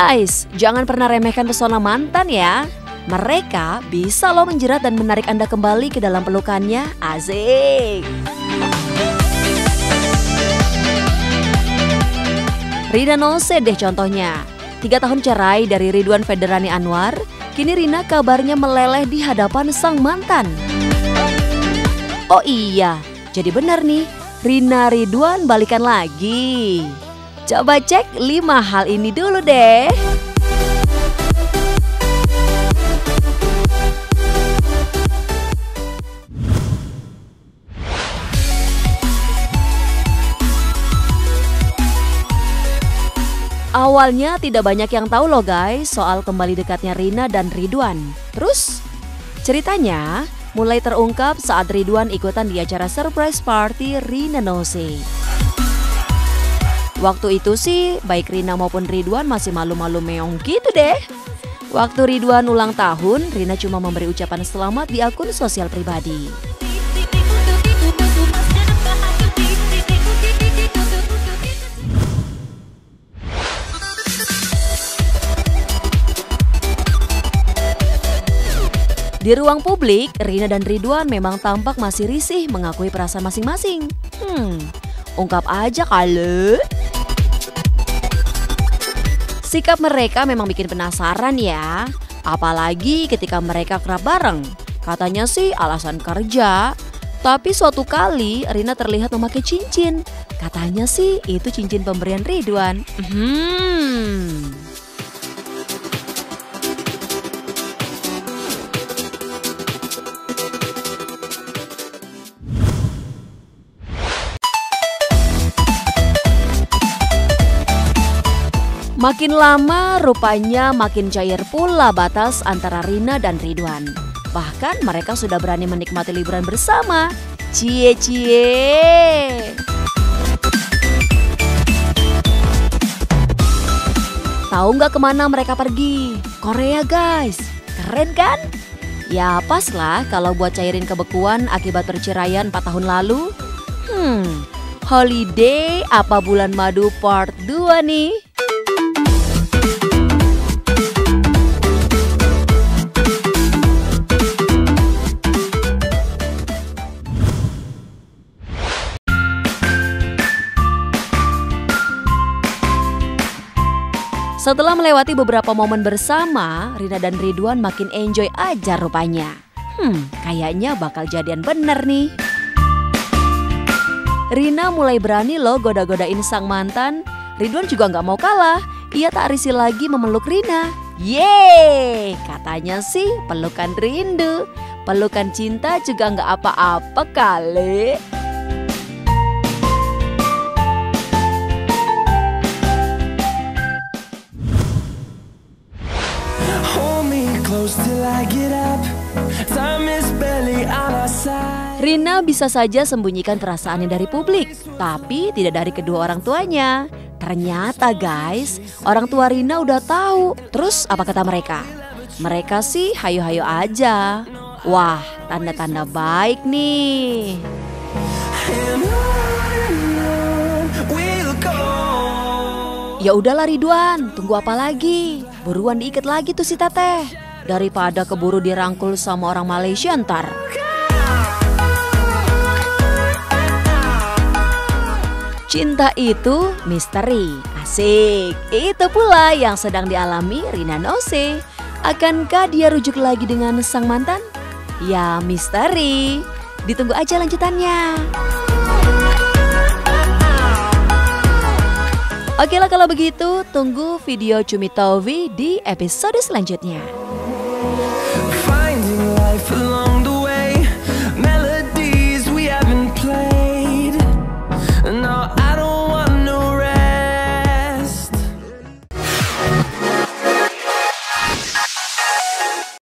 Guys, jangan pernah remehkan pesona mantan ya. Mereka bisa loh menjerat dan menarik Anda kembali ke dalam pelukannya. Asik. Rina Nose deh contohnya. Tiga tahun cerai dari Ridwan Federani Anwar, kini Rina kabarnya meleleh di hadapan sang mantan. Oh iya, jadi benar nih, Rina Ridwan balikan lagi. Coba cek lima hal ini dulu deh. Awalnya tidak banyak yang tahu loh guys soal kembali dekatnya Rina dan Ridwan. Terus ceritanya mulai terungkap saat Ridwan ikutan di acara surprise party Rina Nose. Waktu itu sih baik Rina maupun Ridwan masih malu-malu meong gitu deh. Waktu Ridwan ulang tahun, Rina cuma memberi ucapan selamat di akun sosial pribadi. Di ruang publik, Rina dan Ridwan memang tampak masih risih mengakui perasaan masing-masing. Hmm, ungkap aja kali. Sikap mereka memang bikin penasaran ya. Apalagi ketika mereka kerap bareng. Katanya sih alasan kerja. Tapi suatu kali Rina terlihat memakai cincin. Katanya sih itu cincin pemberian Ridwan. Hmm. Makin lama rupanya makin cair pula batas antara Rina dan Ridwan. Bahkan mereka sudah berani menikmati liburan bersama. Cie cie. Tahu nggak ke mana mereka pergi? Korea guys, keren kan? Ya pas lah kalau buat cairin kebekuan akibat perceraian 4 tahun lalu. Hmm, holiday apa bulan madu part 2 nih? Setelah melewati beberapa momen bersama, Rina dan Ridwan makin enjoy aja rupanya. Hmm, kayaknya bakal jadian bener nih. Rina mulai berani loh goda-godain sang mantan. Ridwan juga nggak mau kalah. Ia tak risih lagi memeluk Rina. Yeay, katanya sih pelukan rindu. Pelukan cinta juga nggak apa-apa kali. Rina bisa saja sembunyikan perasaannya dari publik, tapi tidak dari kedua orang tuanya. Ternyata guys, orang tua Rina udah tahu. Terus apa kata mereka? Mereka sih hayo-hayo aja. Wah, tanda-tanda baik nih. Ya udahlah Ridwan, tunggu apa lagi? Buruan diikat lagi tuh si teteh. Daripada keburu dirangkul sama orang Malaysia ntar. Cinta itu misteri, asik. Itu pula yang sedang dialami Rina Nose. Akankah dia rujuk lagi dengan sang mantan? Ya misteri. Ditunggu aja lanjutannya. Oke lah kalau begitu, tunggu video Cumi Tovi di episode selanjutnya. Finding life